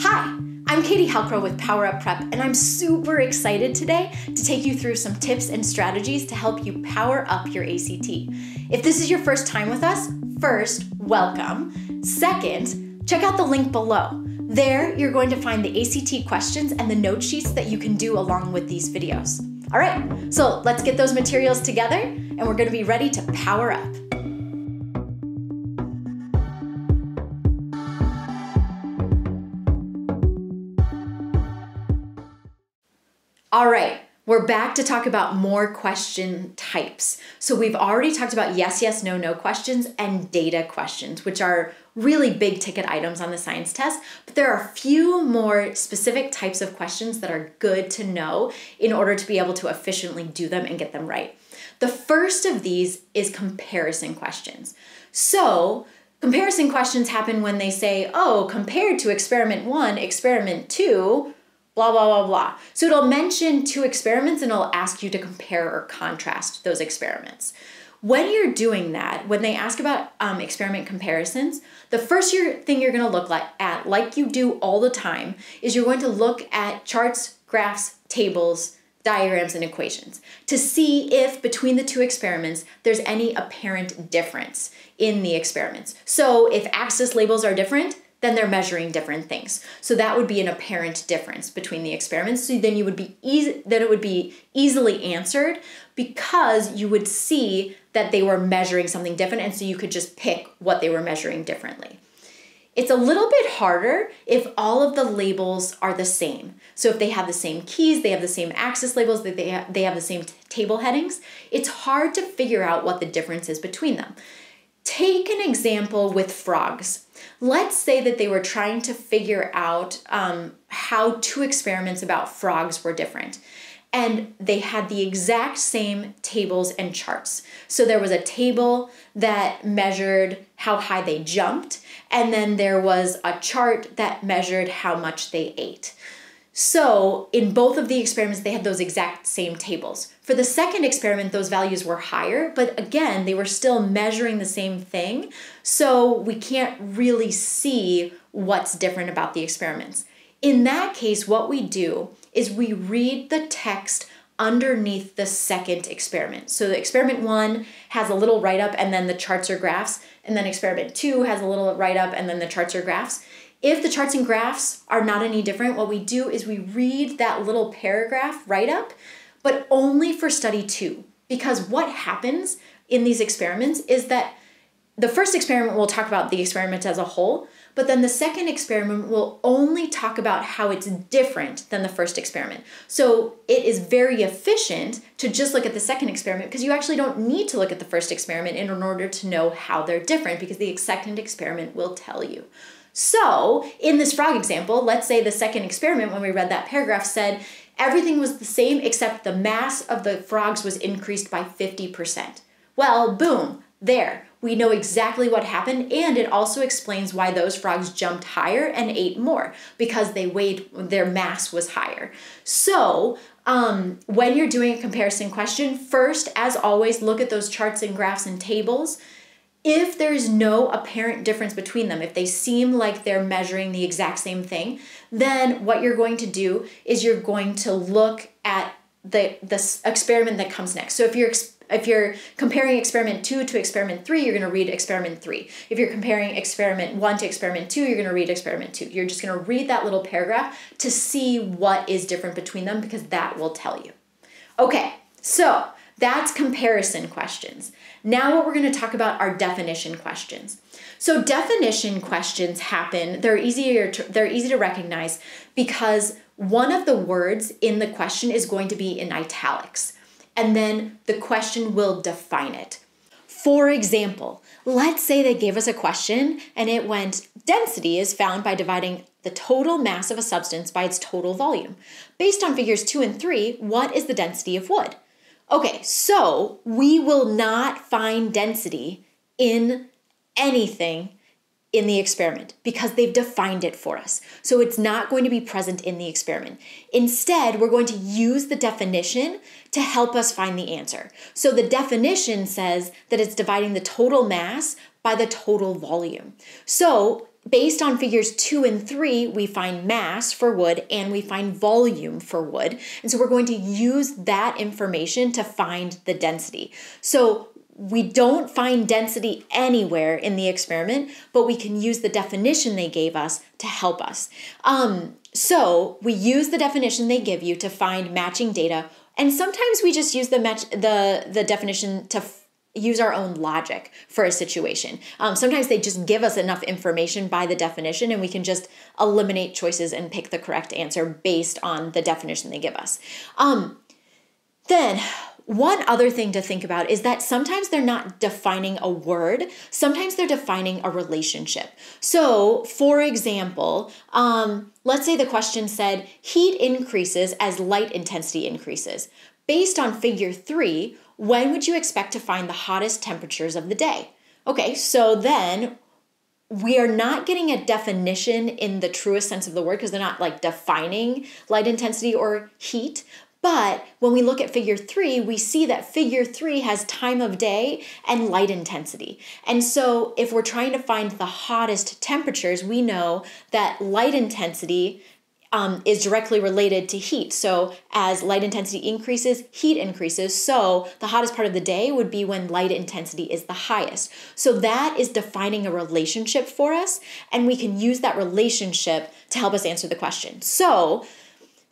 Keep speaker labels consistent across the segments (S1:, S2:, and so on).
S1: Hi, I'm Katie Halcrow with Power Up Prep, and I'm super excited today to take you through some tips and strategies to help you power up your ACT. If this is your first time with us, first, welcome. Second, check out the link below. There, you're going to find the ACT questions and the note sheets that you can do along with these videos. All right, so let's get those materials together, and we're going to be ready to power up. All right, we're back to talk about more question types. So we've already talked about yes, yes, no, no questions and data questions, which are really big ticket items on the science test, but there are a few more specific types of questions that are good to know in order to be able to efficiently do them and get them right. The first of these is comparison questions. So, comparison questions happen when they say, oh, compared to experiment one, experiment two, blah, blah, blah, blah. So it'll mention two experiments and it'll ask you to compare or contrast those experiments. When you're doing that, when they ask about um, experiment comparisons, the first thing you're gonna look like, at, like you do all the time, is you're going to look at charts, graphs, tables, diagrams, and equations to see if between the two experiments there's any apparent difference in the experiments. So if axis labels are different, then they're measuring different things. So that would be an apparent difference between the experiments. So then you would be easy that it would be easily answered because you would see that they were measuring something different and so you could just pick what they were measuring differently. It's a little bit harder if all of the labels are the same. So if they have the same keys, they have the same axis labels, they have, they have the same table headings, it's hard to figure out what the difference is between them. Take an example with frogs. Let's say that they were trying to figure out um, how two experiments about frogs were different. And they had the exact same tables and charts. So there was a table that measured how high they jumped, and then there was a chart that measured how much they ate. So, in both of the experiments, they had those exact same tables. For the second experiment, those values were higher, but again, they were still measuring the same thing. So, we can't really see what's different about the experiments. In that case, what we do is we read the text underneath the second experiment. So, the experiment one has a little write up and then the charts or graphs, and then experiment two has a little write up and then the charts or graphs. If the charts and graphs are not any different, what we do is we read that little paragraph write up, but only for study two. Because what happens in these experiments is that the first experiment will talk about the experiment as a whole, but then the second experiment will only talk about how it's different than the first experiment. So it is very efficient to just look at the second experiment because you actually don't need to look at the first experiment in order to know how they're different because the second experiment will tell you. So, in this frog example, let's say the second experiment, when we read that paragraph, said everything was the same except the mass of the frogs was increased by 50%. Well, boom, there. We know exactly what happened, and it also explains why those frogs jumped higher and ate more because they weighed, their mass was higher. So, um, when you're doing a comparison question, first, as always, look at those charts and graphs and tables if there's no apparent difference between them, if they seem like they're measuring the exact same thing, then what you're going to do is you're going to look at the the experiment that comes next. So if you're if you're comparing experiment 2 to experiment 3, you're going to read experiment 3. If you're comparing experiment 1 to experiment 2, you're going to read experiment 2. You're just going to read that little paragraph to see what is different between them because that will tell you. Okay, so that's comparison questions. Now, what we're going to talk about are definition questions. So, definition questions happen, they're easier to, they're easy to recognize because one of the words in the question is going to be in italics, and then the question will define it. For example, let's say they gave us a question and it went density is found by dividing the total mass of a substance by its total volume. Based on figures 2 and 3, what is the density of wood? Okay, so we will not find density in anything in the experiment because they've defined it for us. So it's not going to be present in the experiment. Instead, we're going to use the definition to help us find the answer. So the definition says that it's dividing the total mass by the total volume. So based on figures two and three, we find mass for wood and we find volume for wood. And so we're going to use that information to find the density. So we don't find density anywhere in the experiment, but we can use the definition they gave us to help us. Um, so we use the definition they give you to find matching data, and sometimes we just use the match the the definition to use our own logic for a situation. Um, sometimes they just give us enough information by the definition, and we can just eliminate choices and pick the correct answer based on the definition they give us. Um, then one other thing to think about is that sometimes they're not defining a word, sometimes they're defining a relationship. So, for example, um, let's say the question said heat increases as light intensity increases. Based on figure three, when would you expect to find the hottest temperatures of the day? Okay, so then we are not getting a definition in the truest sense of the word because they're not like defining light intensity or heat, but when we look at figure three, we see that figure three has time of day and light intensity. And so if we're trying to find the hottest temperatures, we know that light intensity um, is directly related to heat. So as light intensity increases, heat increases. So the hottest part of the day would be when light intensity is the highest. So that is defining a relationship for us, and we can use that relationship to help us answer the question. So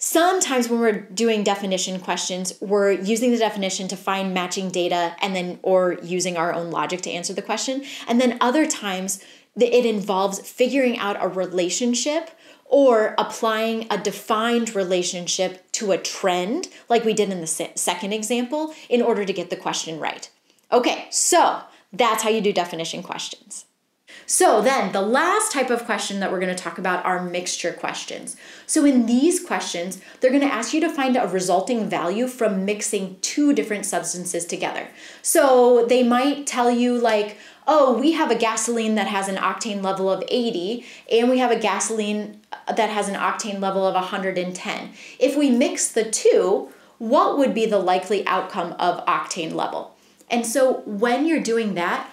S1: Sometimes when we're doing definition questions, we're using the definition to find matching data and then or using our own logic to answer the question. And then other times it involves figuring out a relationship or applying a defined relationship to a trend, like we did in the second example, in order to get the question right. Okay, so that's how you do definition questions. So, then the last type of question that we're going to talk about are mixture questions. So, in these questions, they're going to ask you to find a resulting value from mixing two different substances together. So, they might tell you, like, oh, we have a gasoline that has an octane level of 80, and we have a gasoline uh, that has an octane level of 110. If we mix the two, what would be the likely outcome of octane level? And so, when you're doing that,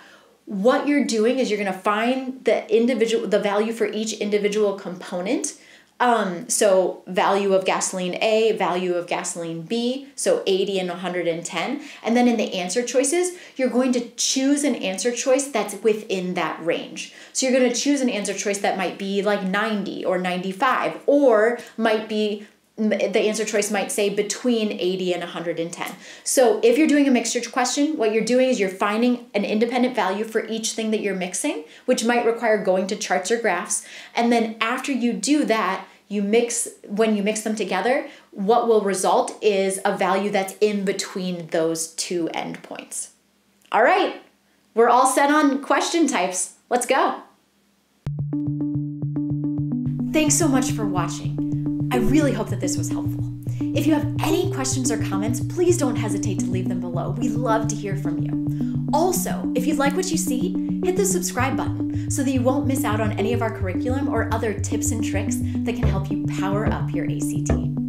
S1: what you're doing is you're going to find the individual the value for each individual component um, so value of gasoline A, value of gasoline B, so 80 and 110. And then in the answer choices, you're going to choose an answer choice that's within that range. So you're going to choose an answer choice that might be like 90 or 95 or might be the answer choice might say between 80 and 110. So if you're doing a mixture question, what you're doing is you're finding an independent value for each thing that you're mixing, which might require going to charts or graphs. And then after you do that, you mix when you mix them together, what will result is a value that's in between those two endpoints. All right, we're all set on question types. Let's go. Thanks so much for watching. Really hope that this was helpful. If you have any questions or comments, please don't hesitate to leave them below. We love to hear from you. Also, if you like what you see, hit the subscribe button so that you won't miss out on any of our curriculum or other tips and tricks that can help you power up your ACT.